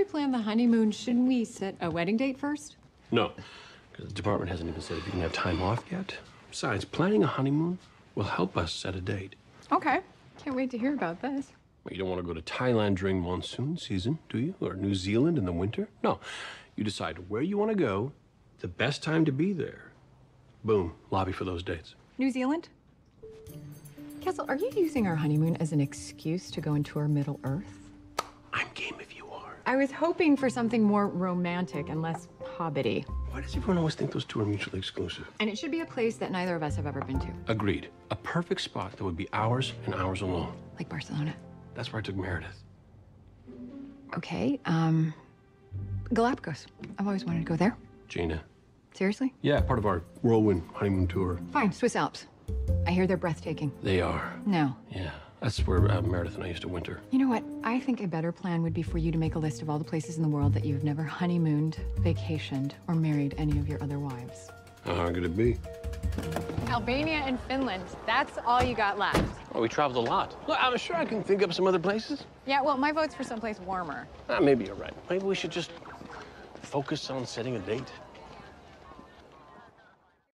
we plan the honeymoon, shouldn't we set a wedding date first? No, because the department hasn't even said if you can have time off yet. Besides, planning a honeymoon will help us set a date. Okay. Can't wait to hear about this. You don't want to go to Thailand during monsoon season, do you? Or New Zealand in the winter? No. You decide where you want to go, the best time to be there. Boom, lobby for those dates. New Zealand? Castle, are you using our honeymoon as an excuse to go and tour Middle Earth? I'm game if you are. I was hoping for something more romantic and less hobbity. Why does everyone always think those two are mutually exclusive? And it should be a place that neither of us have ever been to, Agreed. A perfect spot that would be ours and ours alone. like Barcelona. That's where I took Meredith. Okay, um, Galapagos. I've always wanted to go there. Gina. Seriously? Yeah, part of our whirlwind honeymoon tour. Fine, Swiss Alps. I hear they're breathtaking. They are. No. Yeah, that's where uh, Meredith and I used to winter. You know what? I think a better plan would be for you to make a list of all the places in the world that you've never honeymooned, vacationed, or married any of your other wives. How hard could it be? Albania and Finland. That's all you got left. Well, we traveled a lot. Look, I'm sure I can think up some other places. Yeah, well, my vote's for someplace warmer. Ah, maybe you're right. Maybe we should just focus on setting a date.